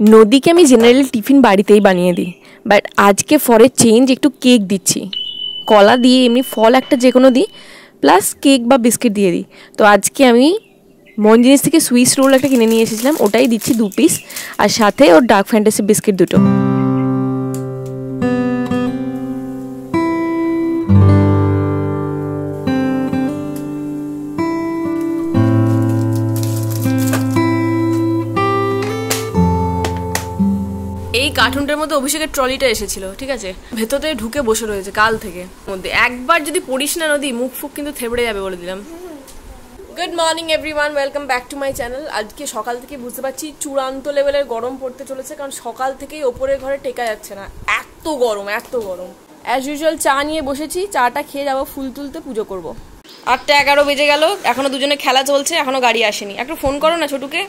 নদীকে আমি generally tiffin বাড়িতেই বানিয়ে দিই। বাট আজকে ফরের চেঞ্জ একটু কেক দিচ্ছি। কলা দিয়ে এমনি ফল একটা যে কোনো দিই প্লাস কেক বা বিস্কিট দিয়ে দিই। তো আজকে আমি মন জিনিস থেকে সুইস রোল একটা কিনে নিয়ে এসেছিলাম, ওটাই দিচ্ছি দু পিস আর সাথে ওর ডার্ক ফ্যান্টাসি বিস্কিট দুটো। কার্টুনটার মধ্যে অভিষেকের ট্রলিটা এসেছিল, ঠিক আছে? ভেতরে ঢুকে বসে রয়েছে কাল থেকে। মধ্যে একবার যদি পড়িস না নদী, মুখ ফুক কিন্তু থেবড়ে যাবে বলে দিলাম। Good morning everyone welcome back to my channel আজকে সকাল থেকে বুঝতে পারছি চূড়ান্ত লেভেলের গরম পড়তে চলেছে, কারণ সকাল থেকেই ওপরের ঘরে টেকা যাচ্ছে না। এত গরম এত গরম। অ্যাজ ইউজুয়াল চা নিয়ে বসেছি, চাটা খেয়ে যাব, ফুল তুলতে পুজো করব। আটটা এগারো বেজে গেল, এখনও দুজনে খেলা চলছে, এখনও গাড়ি আসেনি। একটু ফোন করো না ছোটুকে।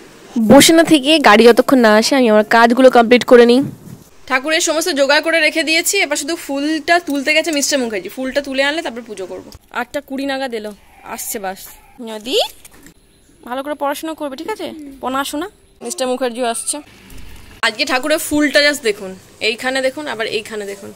বসে না থেকে গাড়ি যতক্ষণ না আসে, আমি আমার কাজগুলো কমপ্লিট করে নিই। ঠাকুরের সমস্ত জোগাড় করে রেখে দিয়েছি এবার শুধু ফুলটা তুলতে গেছে মিস্টার মুখার্জি। ফুলটা তুলে আনলে তারপর পুজো করব। আটটা কুড়ি নাগাদ এলো। আসছে বাস। নদী ভালো করে পড়াশোনা করবে ঠিক আছে? পড়াশোনা মিস্টার মুখার্জিও আসছে। আজকে ঠাকুরের ফুলটা জাস্ট দেখুন। এইখানে দেখুন আবার এইখানে দেখুন।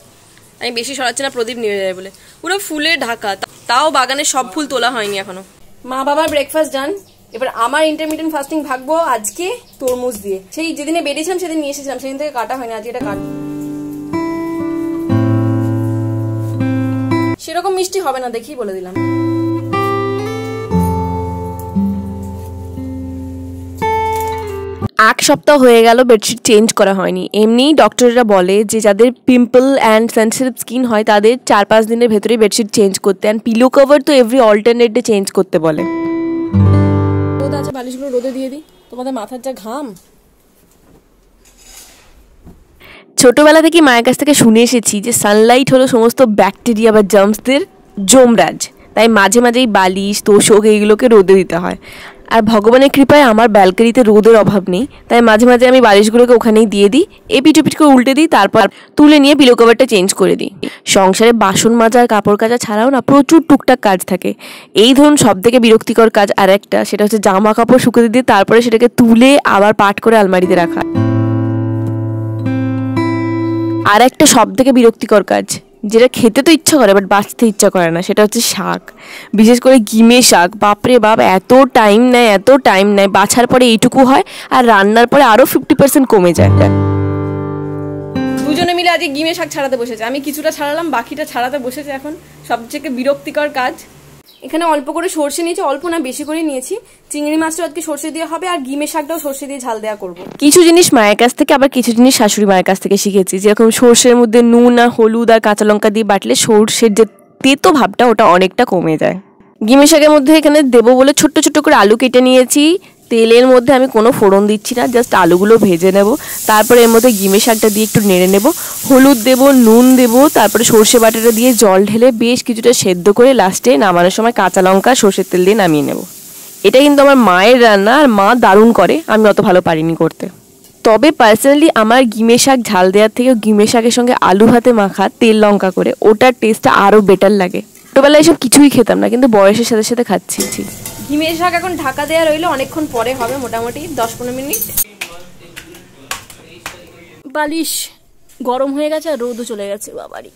আমি বেশি সরাচ্ছি না প্রদীপ নিয়ে যায় বলে। পুরো ফুলে ঢাকা। তাও বাগানে সব ফুল তোলা হয়নি এখনও। মা বাবার ব্রেকফাস্ট ডান এবার আমার ইন্টারমিডিয়েন্ট ফাস্টিং ভাগবো আজকে তরমুজ দিয়ে। সেই যেদিনে বেরিয়েছিলাম, সেদিন নিয়ে এসেছিলাম। সেদিন থেকে কাটা হয়নি, আজকে এটা কাট সেরকম মিষ্টি হবে না দেখি বলে দিলাম। এক সপ্তাহ হয়ে গেল বেডশিট চেঞ্জ করা হয়নি। এমনি ডক্টররা বলে যে যাদের পিম্পল অ্যান্ড সেন্সিটিভ স্কিন হয়, তাদের চার পাঁচ দিনের ভেতরে বেডশিট চেঞ্জ করতে। অ্যান্ড পিলো কভার তো এভরি অল্টারনেট ডে চেঞ্জ করতে বলে। রোদ আছে, বালিশগুলো রোদে দিয়ে দিই। তোমাদের মাথার যা ঘাম। ছোটবেলা থেকে মায়ের কাছ থেকে শুনে এসেছি যে সানলাইট হলো সমস্ত ব্যাকটেরিয়া বা জার্মসদের জমরাজ তাই মাঝে মাঝেই বালিশ, তোষক এইগুলোকে রোদে দিতে হয়। আর ভগবানের কৃপায় আমার ব্যালকানিতে রোদের অভাব নেই, তাই মাঝে মাঝে আমি বালিশগুলোকে ওখানেই দিয়ে দিই এপিট উপিট করে উল্টে দিই, তারপর তুলে নিয়ে পিলো কভারটা চেঞ্জ করে দিই। সংসারে বাসন মাজার কাপড় কাচা ছাড়াও না প্রচুর টুকটাক কাজ থাকে। এই ধরুন সব থেকে বিরক্তিকর কাজ আর একটা সেটা হচ্ছে জামা কাপড় শুকোতে দিয়ে তারপরে সেটাকে তুলে আবার পাট করে আলমারিতে রাখা। আর একটা সব থেকে বিরক্তিকর কাজ যেটা খেতে তো ইচ্ছা করে বাট বাঁচতে ইচ্ছা করে না, সেটা হচ্ছে শাক। বিশেষ করে গিমে শাক, বাপরে বাপ, এত টাইম নেয়, এত টাইম নেয়, বাছার পরে এইটুকু হয়, আর রান্নার পরে আরও ফিফটি পার্সেন্ট কমে যায়। দুজনে মিলে আজকে গিমে শাক ছাড়াতে বসেছে। আমি কিছুটা ছাড়ালাম, বাকিটা ছাড়াতে বসেছে এখন। সবথেকে বিরক্তিকর কাজ এখানে অল্প করে সর্ষে নিয়েছি, অল্প না, বেশি করে নিয়েছি। চিংড়ি মাছটা আজকে সর্ষে দিয়ে হবে, আর গিমের শাকটাও সর্ষে দিয়ে ঝাল দেওয়া করব। কিছু জিনিস মায়ের কাছ থেকে, আবার কিছু জিনিস শাশুড়ি মায়ের কাছ থেকে শিখেছি। যেরকম সর্ষের মধ্যে নুন আর হলুদ আর কাঁচা লঙ্কা দিয়ে বাটলে সর্ষের যে তেতো ভাবটা, ওটা অনেকটা কমে যায়। গিমের শাকের মধ্যে এখানে দেবো বলে ছোট্ট ছোট্ট করে আলু কেটে নিয়েছি তেলের মধ্যে আমি কোনো ফোড়ন দিচ্ছি না জাস্ট আলুগুলো ভেজে নেব। তারপরে এর মধ্যে গিমে শাকটা দিয়ে একটু নেড়ে নেব। হলুদ দেব, নুন দেব, তারপরে সর্ষে বাটাটা দিয়ে জল ঢেলে বেশ কিছুটা সেদ্ধ করে লাস্টে নামানোর সময় কাঁচা লঙ্কা, সর্ষের তেল দিয়ে নামিয়ে নেব। এটা কিন্তু আমার মায়ের রান্না আর মা দারুণ করে, আমি অত ভালো পারিনি করতে। তবে পার্সোনালি আমার গিমে শাক ঝাল দেওয়ার থেকেও গিমে শাকের সঙ্গে আলু ভাতে মাখা, তেল লঙ্কা করে, ওটার টেস্টটা আরও বেটার লাগে। ছোটোবেলায় এসব কিছুই খেতাম না, কিন্তু বয়সের সাথে সাথে খাচ্ছি ঘিমের শাক এখন ঢাকা দেওয়া রইল অনেকক্ষণ পরে হবে মোটামুটি দশ পনেরো মিনিট। বালিশ গরম হয়ে গেছে আর রোদও চলে গেছে বাবারই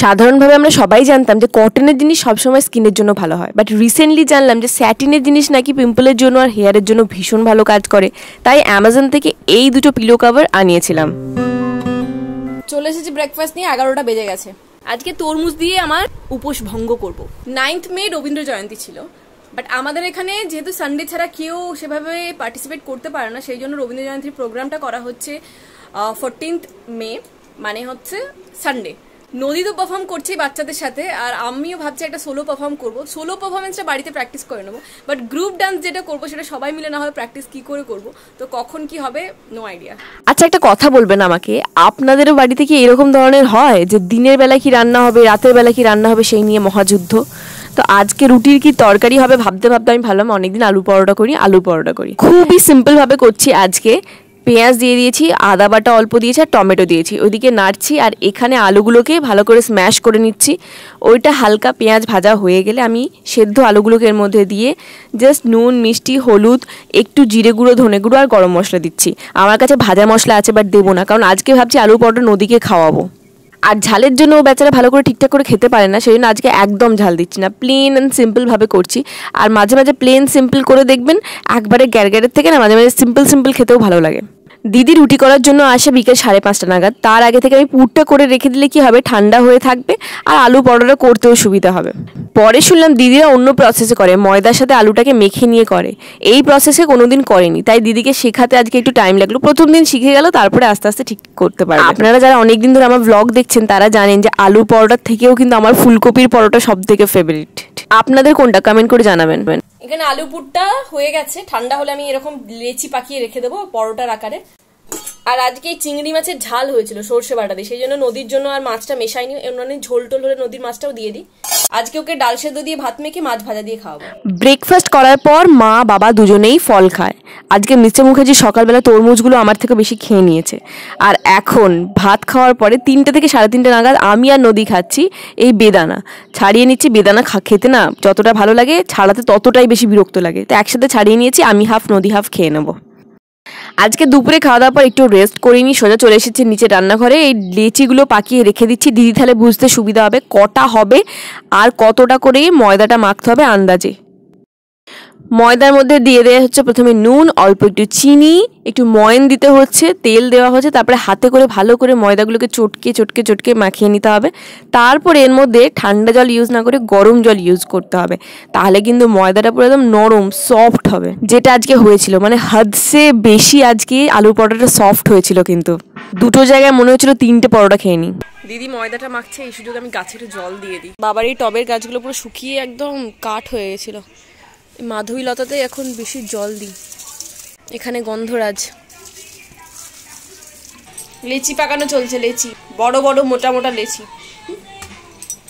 সাধারণভাবে আমরা সবাই জানতাম যে কটনের জিনিস সবসময় স্কিনের জন্য ভালো হয় বাট রিসেন্টলি জানলাম যে স্যাটিনের জিনিস নাকি পিম্পলের জন্য আর হেয়ারের জন্য ভীষণ ভালো কাজ করে তাই অ্যামাজন থেকে এই দুটো পিলো কাভার আনিয়েছিলাম। চলে এসেছি ব্রেকফাস্ট নিয়ে এগারোটা বেজে গেছে। আজকে তরমুজ দিয়ে আমার উপোস ভঙ্গ করব। নাইন্থ মে রবীন্দ্র জয়ন্তী ছিল বাট আমাদের এখানে যেহেতু সানডে ছাড়া কেউ সেভাবে পার্টিসিপেট করতে পারে না, সেই জন্য রবীন্দ্র জয়ন্তীর প্রোগ্রামটা করা হচ্ছে ফোরটিন্থ মে মানে হচ্ছে সানডে নদী তো পারফর্ম করছেই বাচ্চাদের সাথে, আর আমিও ভাবছি একটা সোলো পারফর্ম করব। সোলো পারফরমেন্সটা বাড়িতে প্র্যাকটিস করে নেব। বাট গ্রুপ ডান্স যেটা করব, সেটা সবাই মিলে না হয় প্র্যাকটিস কি করে করব? তো কখন কি হবে? নো আইডিয়া আচ্ছা একটা কথা বলবেন আমাকে। আপনাদেরও বাড়িতে কি এরকম ধরনের হয় যে দিনের বেলা কি রান্না হবে, রাতের বেলা কি রান্না হবে সেই নিয়ে মহাযুদ্ধ? তো আজকে রুটির কি তরকারি হবে ভাবতে ভাবতে আমি ভাবলাম অনেকদিন আলু পরোটা করি, আলু পরোটা করি। খুবই সিম্পল ভাবে করছি আজকে। পেঁয়াজ দিয়ে দিয়েছি, আদা বাটা অল্প দিয়েছি আর টমেটো দিয়েছি। ওইদিকে নাড়ছি আর এখানে আলুগুলোকে ভালো করে স্ম্যাশ করে নিচ্ছি। ওইটা হালকা পেঁয়াজ ভাজা হয়ে গেলে আমি সেদ্ধ আলুগুলোকে এর মধ্যে দিয়ে জাস্ট নুন, মিষ্টি, হলুদ, একটু জিরে গুঁড়ো, ধনে গুঁড়ো আর গরম মশলা দিচ্ছি। আমার কাছে ভাজা মশলা আছে বাট দেবো না। কারণ আজকে ভাবছি আলু পরোটা নদীকে খাওয়াবো। আর ঝালের জন্য ও বেচারা ভালো করে ঠিকঠাক করে খেতে পারে না সেই জন্য আজকে একদম ঝাল দিচ্ছি না। প্লেন অ্যান্ড সিম্পলভাবে করছি। আর মাঝে মাঝে প্লেন সিম্পল করে দেখবেন, একবারে গ্যারগ্যারের থেকে না মাঝে মাঝে সিম্পল সিম্পল খেতেও ভালো লাগে। দিদি রুটি করার জন্য আসে বিকেল সাড়ে পাঁচটা নাগাদ। তার আগে থেকে আমি পুরটা করে রেখে দিলে কি হবে? ঠান্ডা হয়ে থাকবে আর আলু পরোটা করতেও সুবিধা হবে। পরে শুনলাম দিদিরা অন্য প্রসেসে করে, ময়দার সাথে আলুটাকে মেখে নিয়ে করে। এই প্রসেসে কোনোদিন করেনি, তাই দিদিকে শেখাতে আজকে একটু টাইম লাগল। প্রথম দিন শিখে গেল, তারপরে আস্তে আস্তে ঠিক করতে পারে আপনারা যারা অনেকদিন ধরে আমার ব্লগ দেখছেন, তারা জানেন যে আলু পরোটার থেকেও কিন্তু আমার ফুলকপির পরোটা সব থেকে ফেভারিট আপনাদের কোনটা? কমেন্ট করে জানাবেন। এখানে আলু পুরটা হয়ে গেছে। ঠান্ডা হলে আমি এরকম লেচি পাকিয়ে রেখে দেবো পরোটার আকারে। আর আজকে এই চিংড়ি মাছের ঝাল হয়েছিল সর্ষে বাটা দিয়ে। সেই জন্য নদীর জন্য আর মাছটা মেশাইনি। ঝোল টোল হলে নদীর মাছটাও দিয়ে দিই। আজকে ওকে ডাল সেদ্ধ দিয়ে ভাত মেখে মাছ ভাজা দিয়ে খাওয়াবো। ব্রেকফাস্ট করার পর মা, বাবা দুজনেই ফল খায়। আজকে মিস্টার মুখার্জি সকালবেলা তরমুজগুলো আমার থেকে বেশি খেয়ে নিয়েছে। আর এখন ভাত খাওয়ার পরে তিনটে থেকে সাড়ে তিনটে নাগাদ আমি আর নদী খাচ্ছি এই বেদানা। ছাড়িয়ে নিচ্ছি বেদানা খা খেতে না যতটা ভালো লাগে, ছাড়াতে ততটাই বেশি বিরক্ত লাগে। তো একসাথে ছাড়িয়ে নিয়েছি, আমি হাফ নদী হাফ খেয়ে নেব। আজকে দুপুরে খাওয়া দাওয়ার পর একটু রেস্ট করিনি সোজা চলে এসেছি নিচে রান্নাঘরে। এই লেচিগুলো পাকিয়ে রেখে দিচ্ছি। দিদি তাহলে বুঝতে সুবিধা হবে, কটা হবে আর কতটা করে ময়দাটা মাখতে হবে আন্দাজে। ময়দার মধ্যে দিয়ে দেওয়া হচ্ছে প্রথমে নুন, অল্প একটু চিনি, একটু ময়ন দিতে হচ্ছে, তেল দেওয়া হচ্ছে, তারপরে হাতে করে ভালো করে ময়দাগুলোকে চটকে চটকে চটকে মাখিয়ে নিতে হবে। তারপরে এর মধ্যে ঠান্ডা জল ইউজ না করে গরম জল ইউজ করতে হবে। তাহলে কিন্তু ময়দাটা পুরো একদম নরম সফট হবে। যেটা আজকে হয়েছিল মানে হাদসে বেশি আজকে আলু পরোটাটা সফট হয়েছিল কিন্তু। দুটো জায়গায় মনে হচ্ছিল তিনটে পরোটা খেয়ে নিই। দিদি ময়দাটা মাখছে, এই সুযোগ আমি গাছে একটু জল দিয়ে দিই। বাবার এই টবের গাছগুলো পুরো শুকিয়ে একদম কাঠ হয়ে গেছিল। মাধবী লতাতে এখন বেশি জল দিই। এখানে গন্ধরাজ। লেচি পাকানো চলছে, লেচি। বড় বড়, মোটা মোটা লেচি।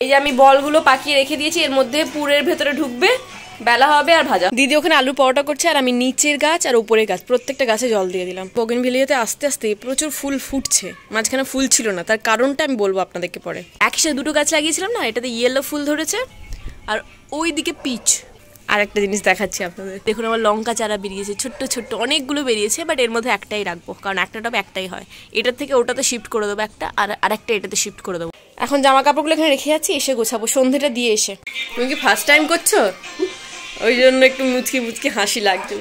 এই যে আমি বলগুলো পাকিয়ে রেখে দিয়েছি, এর মধ্যে পুরের ভেতরে ঢুকবে, বেলা হবে আর ভাজা। দিদি ওখানে আলু পরোটা করছে আর আমি নিচের গাছ আর উপরের গাছ, প্রত্যেকটা গাছে জল দিয়ে দিলাম। বগেন ভিলিয়াতে আস্তে আস্তে প্রচুর ফুল ফুটছে, মাঝখানে ফুল ছিল না, তার কারণটা আমি বলব আপনাদেরকে পরে। একসাথে দুটো গাছ লাগিয়েছিলাম না, এটাতে ইয়েলো ফুল ধরেছে, আর ওই দিকে পিচ আর একটা জিনিস দেখাচ্ছি আপনাদের। দেখুন, আমার লঙ্কা চারা বেরিয়েছে, ছোট্ট ছোট্ট অনেকগুলো বেরিয়েছে বাট এর মধ্যে একটাই রাখব, কারণ একটা টপ একটাই হয়। এটার থেকে ওটাতে শিফট করে দেবো একটা, আর আরেকটা এটাতে শিফট করে দেবো। এখন জামা কাপড়গুলো এখানে রেখে যাচ্ছি, এসে গোছাবো, সন্ধ্যেটা দিয়ে এসে। তুমি কি ফার্স্ট টাইম করছ? ওই জন্য একটু মুচকি মুচকি হাসি লাগছে।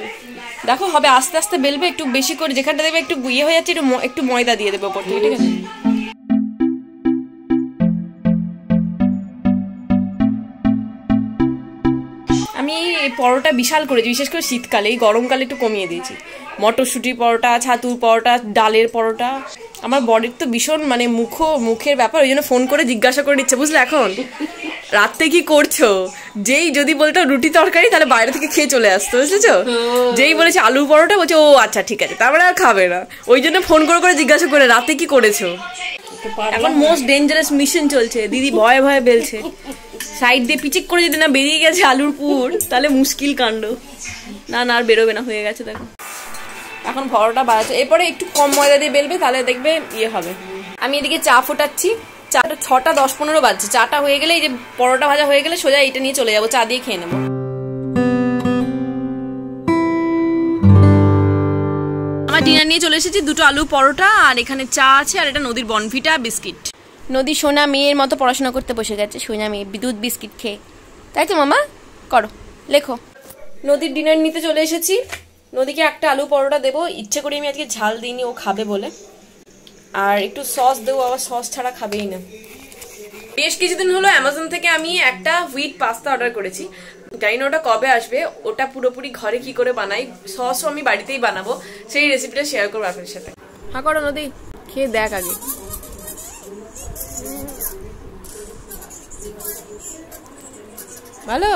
দেখো, হবে আস্তে আস্তে বেলবে, একটু বেশি করে, যেখানটা দেবে একটু ইয়ে হয়ে যাচ্ছে, একটু একটু ময়দা দিয়ে দেবো ওপর থেকে, ঠিক আছে? পরোটা বিশাল করেছি বিশেষ করে শীতকালে এই গরমকালে একটু কমিয়ে দিয়েছি। মটরশুঁটির পরোটা ছাতুর পরোটা ডালের পরোটা। আমার বডির তো ভীষণ মানে মুখ মুখের ব্যাপার ওই জন্য ফোন করে জিজ্ঞাসা করে নিচ্ছে বুঝলে এখন? রাত্রে কি করছ? যেই যদি বলতো রুটি তরকারি তাহলে বাইরে থেকে খেয়ে চলে আসতো বুঝেছ? যেই বলেছে আলু পরোটা বলছে ও আচ্ছা ঠিক আছে। তারপরে আর খাবে না। ওই জন্য ফোন করে করে জিজ্ঞাসা করে রাতে কি করেছ? এখন মোস্ট ডেঞ্জারাস মিশন চলছে। দিদি ভয়ে ভয়ে বেলছে। সাইড দিয়ে পিচিক করে যদি না বেরিয়ে গেছে আলুর পুর, তাহলে মুশকিল কাণ্ড। না না, আর বেরোবে না, হয়ে গেছে, দেখো। এখন পরোটা বাড়াচ্ছে এরপরে একটু কম ময়দা দিয়ে বেলবে, তাহলে দেখবে ইয়ে হবে। আমি এদিকে চা ফোটাচ্ছি। চাটা ছটা, দশ পনেরো বাজছে। চাটা হয়ে গেলে এই যে পরোটা ভাজা হয়ে গেলে সোজা এটা নিয়ে চলে যাব, চা দিয়ে খেয়ে নেব। আমার ডিনার নিয়ে চলে এসেছি। দুটো আলু পরোটা, আর এখানে চা আছে, আর এটা নদীর বনভিটা বিস্কিট। নদী সোনা মেয়ের মতো পড়াশোনা করতে বসে গেছে সোনা মেয়ে বিদ্যুৎ বিস্কিট খেয়ে। তাই তো মামা? করো লেখো। নদীর ডিনার নিতে চলে এসেছি। নদীকে একটা আলু পরোটা দেবো। ইচ্ছে করে আমি আজকে ঝাল দিইনি ও খাবে বলে। আর একটু সস দেবো আবার সস ছাড়া খাবেই না। বেশ কিছুদিন হলো অ্যামাজন থেকে আমি একটা হুইট পাস্তা অর্ডার করেছি। জানি না ওটা কবে আসবে ওটা পুরোপুরি ঘরে কি করে বানাই সসও আমি বাড়িতেই বানাবো। সেই রেসিপিটা শেয়ার করব আপনার সাথে। হ্যাঁ করো নদী খেয়ে দেখ আগে। ভালো?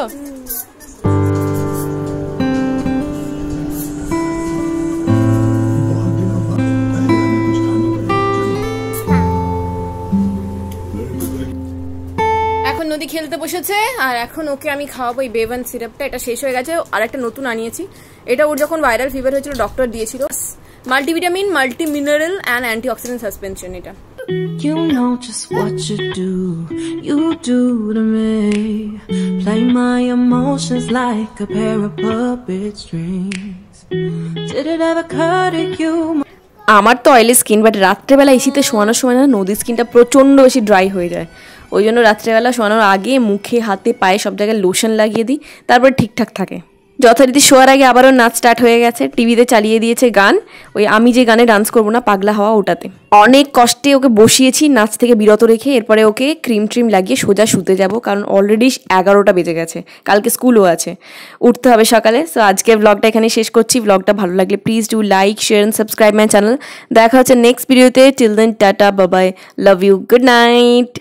এখন নদী খেলতে বসেছে, আর এখন ওকে আমি খাওয়াবো এই বেভান সিরাপটা এটা শেষ হয়ে গেছে, আর একটা নতুন আনিয়েছি। এটা ওর যখন ভাইরাল ফিভার হয়েছিল ডক্টর দিয়েছিল। Multivitamin multi mineral and antioxidant suspension এটা। You know just what you do, you do to me. Play my emotions like a pair of puppet strings. Did it ever occur to you? আমার তো oily skin but রাত্রেবেলা এসিতে শোয়ানোর সময় না নদীর স্কিনটা প্রচণ্ড বেশি ড্রাই হয়ে যায় ওই জন্য রাত্রেবেলা শোয়ানোর আগে মুখে হাতে পায়ে সব জায়গায় লোশন লাগিয়ে দিই তারপর ঠিকঠাক থাকে যথারীতি শোয়ার আগে আবারও নাচ স্টার্ট হয়ে গেছে। টিভিতে চালিয়ে দিয়েছে গান। ওই আমি যে গানে ডান্স করব না, পাগলা হওয়া ওটাতে। অনেক কষ্টে ওকে বসিয়েছি নাচ থেকে বিরত রেখে, এরপরে ওকে ক্রিম ট্রিম লাগিয়ে সোজা শুতে যাব, কারণ অলরেডি এগারোটা বেজে গেছে। কালকে স্কুলও আছে। উঠতে হবে সকালে। সো আজকে ব্লগটা এখানে শেষ করছি। ব্লগটা ভালো লাগলে please do like share and subscribe my channel দেখা হচ্ছে নেক্সট ভিডিওতে টিল দেন টাটা বাবাই লাভ ইউ গুড নাইট